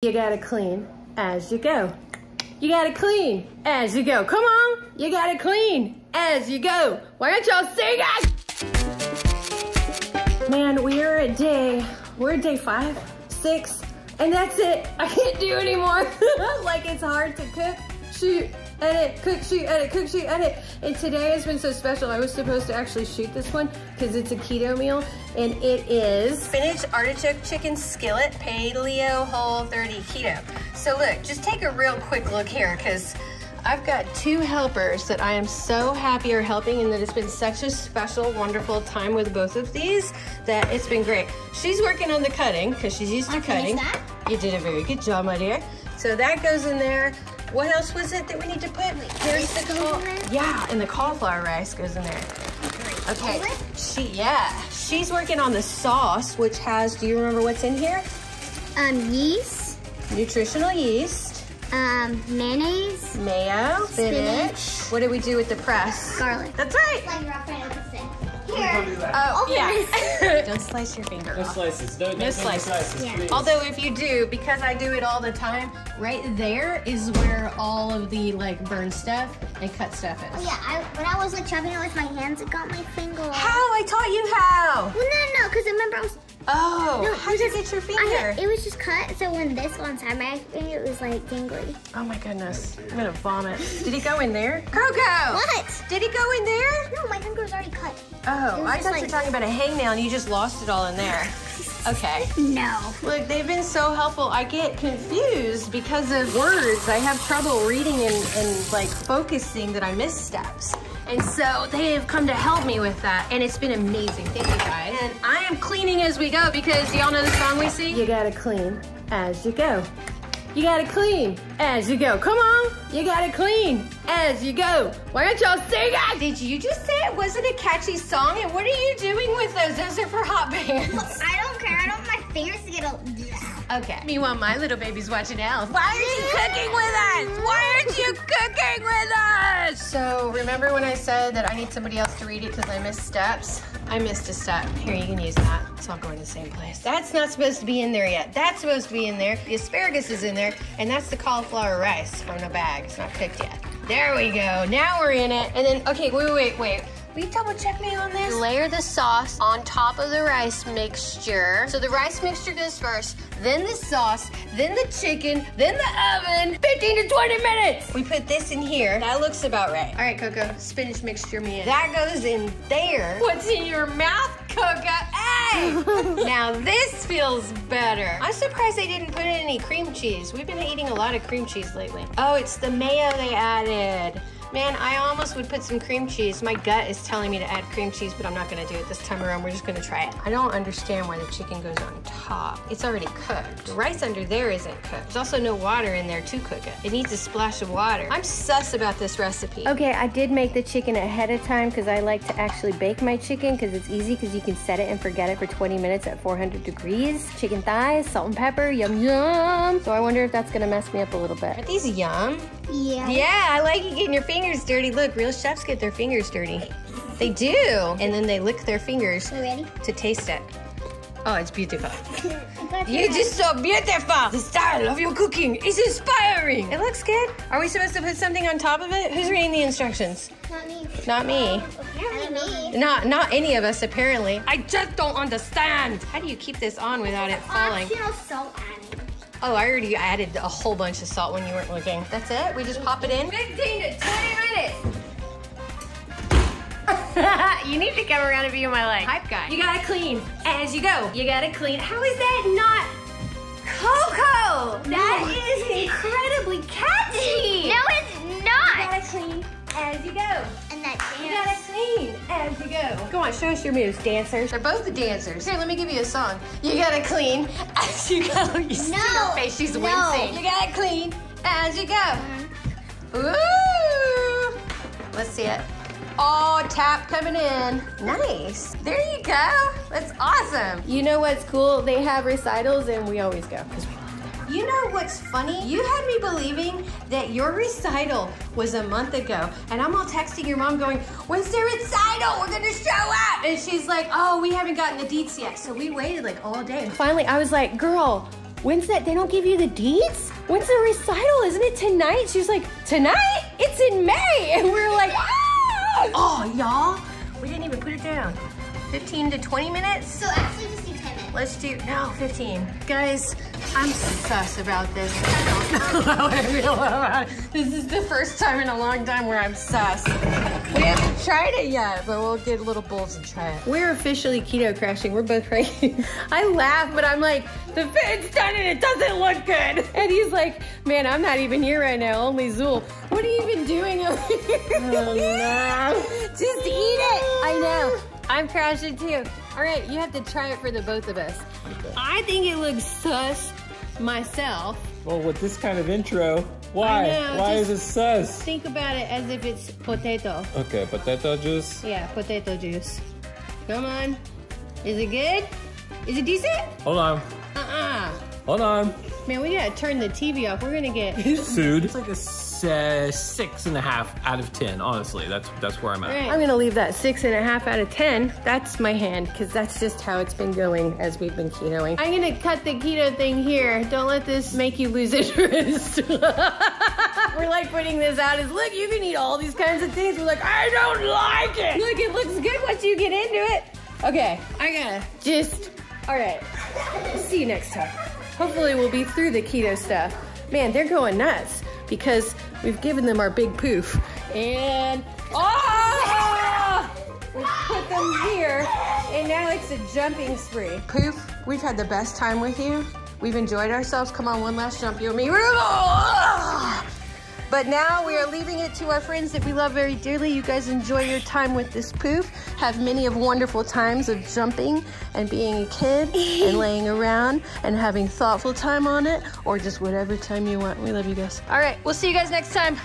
You gotta clean as you go. You gotta clean as you go. Come on, you gotta clean as you go. Why don't y'all sing it? Man, we are at day, we're at day five, six, and that's it. I can't do anymore. like it's hard to cook, shoot, edit, cook, shoot, edit, cook, shoot, edit. And today has been so special. I was supposed to actually shoot this one because it's a keto meal and it is spinach artichoke chicken skillet paleo whole 30 keto. So look, just take a real quick look here because I've got two helpers that I am so happy are helping and that it's been such a special, wonderful time with both of these that it's been great. She's working on the cutting because she's used to cutting. You did a very good job, my dear. So that goes in there. What else was it that we need to put? Here's the caul- Yeah, and the cauliflower rice goes in there. Okay, she yeah, she's working on the sauce, which has. Do you remember what's in here? Um, yeast, Nutritional yeast, um, mayonnaise, mayo, spinach. Spinach. What do we do with the press? garlic. That's right. Like Raphael would say. Don't Here. Oh Open yeah. Don't slice your finger. No off. slices. No, no, No no slices. slices. Yeah. Although if you do, because I do it all the time, right there is where all of the like burn stuff and cut stuff Oh is. yeah, I, when I was like chopping it with my hands, it got my finger. How? I taught you how. Well, no, no, because I remember I was. Oh, No, how did you get your I finger? had, it was just cut, so when this got inside my finger, it was like dingly. Oh my goodness, I'm gonna vomit. Did he go in there? Coco! What? Did he go in there? No, my finger was already cut. Oh, I thought you were talking about a hangnail and you just lost it all in there. Okay. No. Look, they've been so helpful. I get confused because of words. I have trouble reading and, and like focusing that I miss steps. And so they have come to help me with that. And it's been amazing. Thank you guys. And I am cleaning as we go because y'all know the song we sing? You gotta clean as you go. You gotta clean as you go. Come on. You gotta clean as you go. Why don't y'all sing it? Did you just say it wasn't a catchy song? And what are you doing with those? Those are for hot bands. I don't care. I don't want my fingers to get all. Okay. Meanwhile, my little baby's watching Elf. Why aren't you cooking with us? Why aren't you cooking with us? So remember when I said that I need somebody else to read it because I missed steps? I missed a step. Here, you can use that. It's all going to the same place. That's not supposed to be in there yet. That's supposed to be in there. The asparagus is in there, and that's the cauliflower rice from the bag. It's not cooked yet. There we go. Now we're in it. And then, okay, wait, wait, wait. Will you double check me on this? Layer the sauce on top of the rice mixture. So the rice mixture goes first, then the sauce, then the chicken, then the oven. 15 to 20 minutes. We put this in here. That looks about right. All right, Coco, spinach mixture me in. That goes in there. What's in your mouth, Coco? Hey! now this feels better. I'm surprised they didn't put in any cream cheese. We've been eating a lot of cream cheese lately. Oh, it's the mayo they added. Man, I almost would put some cream cheese. My gut is telling me to add cream cheese, but I'm not gonna do it this time around. We're just gonna try it. I don't understand why the chicken goes on top. It's already cooked. The rice under there isn't cooked. There's also no water in there to cook it. It needs a splash of water. I'm sus about this recipe. Okay, I did make the chicken ahead of time because I like to actually bake my chicken because it's easy because you can set it and forget it for 20 minutes at 400 degrees. Chicken thighs, salt and pepper, yum yum. So I wonder if that's gonna mess me up a little bit. Aren't these yum? Yeah. Yeah, I like you getting your fingers dirty. Look, real chefs get their fingers dirty. They do. And then they lick their fingers ready? to taste it. Oh, it's beautiful. You're just so beautiful. The style of your cooking is inspiring. It looks good. Are we supposed to put something on top of it? Who's reading the instructions? Not me. Not me. Oh, apparently me. Not not any of us apparently. I just don't understand. How do you keep this on without it falling? Optional salt added. Oh, I already added a whole bunch of salt when you weren't looking. That's it? We just pop it in? 15 to 20 minutes. you need to come around and be in my like hype guy. You gotta clean as you go. You gotta clean. How is that not Coco? Go. Go on, show us your moves, dancers. They're both the dancers. Here, let me give you a song. You gotta clean as you go. You see No. her face, she's No. wincing. You gotta clean as you go. Ooh. Let's see it. Oh, tap coming in. Nice. There you go. That's awesome. You know what's cool? They have recitals and we always go because we You know what's funny? You had me believing that your recital was a month ago. And I'm all texting your mom going, when's their recital? We're gonna show up. And she's like, oh, we haven't gotten the deets yet. So we waited like all day. And Finally, I was like, girl, when's that? They don't give you the deeds? When's the recital? Isn't it tonight? She was like, tonight? It's in May. And we were like, ah! Oh, y'all, we didn't even put it down. 15 to 20 minutes? So actually just do 10 minutes. Let's do, no, 15. Guys, I'm sus about this. I don't know how I feel about it. This is the first time in a long time where I'm sus. We haven't tried it yet, but we'll get little bowls and try it. We're officially keto crashing. We're both right. I laugh, but I'm like, the fit's done and it doesn't look good. And he's like, man, I'm not even here right now, only Zool. What are you even doing over here? Oh, no. Just eat it. I know. I'm crashing too. All right, you have to try it for the both of us. I think it looks sus myself. Well, with this kind of intro, why? know, why is it sus? Think about it as if it's potato. Okay, potato juice. Yeah, potato juice. Come on. Is it good? Is it decent? Hold on. Uh-uh. Hold on. Man, we gotta turn the TV off. We're gonna get... Sued. It's like a s- six and a half out of ten. Honestly, that's that's where I'm at. I'm gonna leave that six and a half out of 10. That's my hand, because that's just how it's been going as we've been ketoing. I'm gonna cut the keto thing here. Don't let this make you lose interest. We're like putting this out as, look, you can eat all these kinds of things. We're like, I don't like it. Look, it looks good once you get into it. Okay, I gotta just, all right. See you next time. Hopefully we'll be through the keto stuff. Man, they're going nuts because we've given them our big poof. And, oh! We put them here, and now it's a jumping spree. Poof, we've had the best time with you. We've enjoyed ourselves. Come on, one last jump, you and me. But now we are leaving it to our friends that we love very dearly. You guys enjoy your time with this poof. Have many of wonderful times of jumping and being a kid and laying around and having thoughtful time on it or just whatever time you want. We love you guys. All right, we'll see you guys next time.